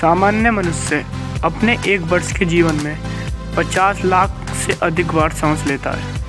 सामान्य मनुष्य अपने एक वर्ष के जीवन में 50 लाख से अधिक बार सांस लेता है।